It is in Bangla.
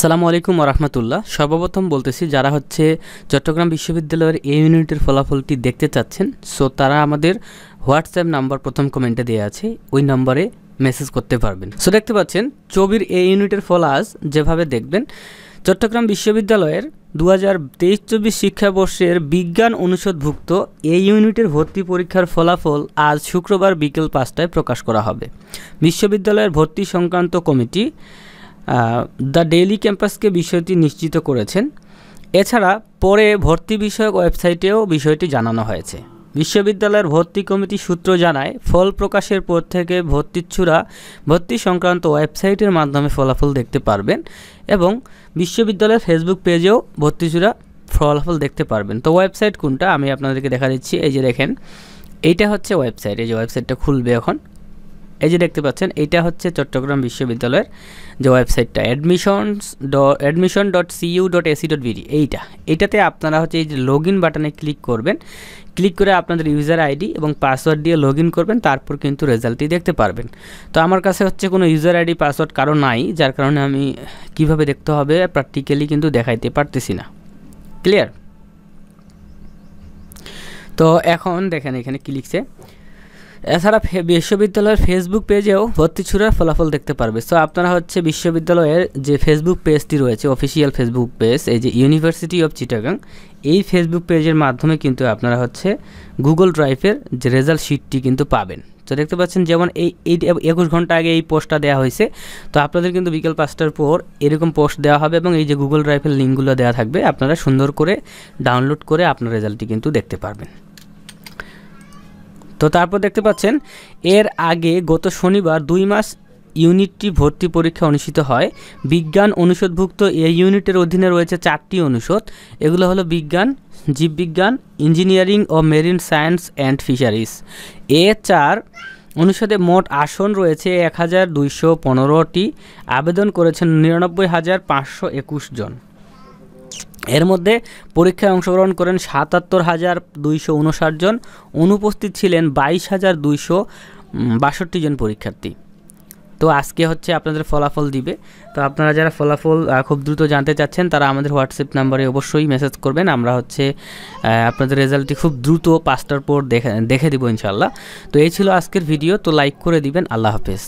আসসালামু আলাইকুম রহমতুল্লাহ। সর্বপ্রথম বলতেছি, যারা হচ্ছে চট্টগ্রাম বিশ্ববিদ্যালয়ের এ ইউনিটের ফলাফলটি দেখতে চাচ্ছেন সো তারা আমাদের হোয়াটসঅ্যাপ নাম্বার প্রথম কমেন্টে দেওয়া আছে, ওই নম্বরে মেসেজ করতে পারবেন। সো দেখতে পাচ্ছেন চবির এ ইউনিটের ফল আজ যেভাবে দেখবেন, চট্টগ্রাম বিশ্ববিদ্যালয়ের দু হাজার তেইশ চব্বিশ শিক্ষাবর্ষের বিজ্ঞান অনুষদভুক্ত এ ইউনিটের ভর্তি পরীক্ষার ফলাফল আজ শুক্রবার বিকেল পাঁচটায় প্রকাশ করা হবে। বিশ্ববিদ্যালয়ের ভর্তি সংক্রান্ত কমিটি দ্য ডেইলি ক্যাম্পাসকে বিষয়টি নিশ্চিত করেছেন। এছাড়া পরে ভর্তি বিষয়ক ওয়েবসাইটেও বিষয়টি জানানো হয়েছে। বিশ্ববিদ্যালয়ের ভর্তি কমিটি সূত্র জানায়, ফল প্রকাশের পর থেকে ভর্তিচ্ছুরা ভর্তি সংক্রান্ত ওয়েবসাইটের মাধ্যমে ফলাফল দেখতে পারবেন এবং বিশ্ববিদ্যালয়ের ফেসবুক পেজেও ভর্তিচ্ছুরা ফলাফল দেখতে পারবেন। তো ওয়েবসাইট কোনটা? আমি আপনাদেরকে দেখা দিচ্ছি। এই যে দেখেন, এইটা হচ্ছে ওয়েবসাইট। এই যে ওয়েবসাইটটা খুলবে এখন। এই যে দেখতে পাচ্ছেন, এটা হচ্ছে চট্টগ্রাম বিশ্ববিদ্যালয়ের যে ওয়েবসাইটটা। Admissions admission dot CU dot AC dot এইটা। এইটাতে আপনারা হচ্ছে এই যে লগ ইন বাটনে ক্লিক করবেন। ক্লিক করে আপনাদের ইউজার আইডি এবং পাসওয়ার্ড দিয়ে লগ করবেন, তারপর কিন্তু রেজাল্টটি দেখতে পারবেন। তো আমার কাছে হচ্ছে কোনো ইউজার আইডি পাসওয়ার্ড কারও নাই, যার কারণে আমি কীভাবে দেখতে হবে প্র্যাকটিক্যালি কিন্তু দেখাইতে পারতেছি না। ক্লিয়ার তো এখন দেখেন এখানে কি এছাড়া বিশ্ববিদ্যালয়ের ফেসবুক পেজেও ভর্তি ছুড়ার ফলাফল দেখতে পারবে। সো আপনারা হচ্ছে বিশ্ববিদ্যালয়ের যে ফেসবুক পেজটি রয়েছে অফিসিয়াল ফেসবুক পেজ এই যে ইউনিভার্সিটি অফ চিটাগাং এই ফেসবুক পেজের মাধ্যমে কিন্তু আপনারা হচ্ছে গুগল ড্রাইভের যে রেজাল্ট শিটটি কিন্তু পাবেন। তো দেখতে পাচ্ছেন যেমন এই এই একুশ ঘণ্টা আগে এই পোস্টটা দেওয়া হয়েছে, তো আপনাদের কিন্তু বিকেল পাঁচটার পর এরকম পোস্ট দেওয়া হবে এবং এই যে গুগল ড্রাইভের লিঙ্কগুলো দেওয়া থাকবে, আপনারা সুন্দর করে ডাউনলোড করে আপনার রেজাল্টটি কিন্তু দেখতে পারবেন। তো তারপর দেখতে পাচ্ছেন, এর আগে গত শনিবার দুই মাস ইউনিটটি ভর্তি পরীক্ষা অনুষ্ঠিত হয়। বিজ্ঞান অনুষদভুক্ত এই ইউনিটের অধীনে রয়েছে চারটি অনুষদ। এগুলো হলো বিজ্ঞান, জীববিজ্ঞান, ইঞ্জিনিয়ারিং ও মেরিন সায়েন্স অ্যান্ড ফিশারিজ। এ চার অনুষদে মোট আসন রয়েছে এক হাজার দুইশো পনেরোটি। আবেদন করেছেন নিরানব্বই হাজার পাঁচশো একুশ জন। এর মধ্যে পরীক্ষায় অংশগ্রহণ করেন সাতাত্তর হাজার দুইশো উনষাট জন, অনুপস্থিত ছিলেন বাইশ হাজার দুইশো বাষট্টি জন পরীক্ষার্থী। তো আজকে হচ্ছে আপনাদের ফলাফল দিবে। তো আপনারা যারা ফলাফল খুব দ্রুত জানতে চাচ্ছেন, তারা আমাদের হোয়াটসঅ্যাপ নাম্বারে অবশ্যই মেসেজ করবেন। আমরা হচ্ছে আপনাদের রেজাল্টটি খুব দ্রুত পাঁচটার পর দেখে দেখে দিব ইনশাল্লাহ তো এই ছিল আজকের ভিডিও। তো লাইক করে দিবেন। আল্লাহ হাফেজ।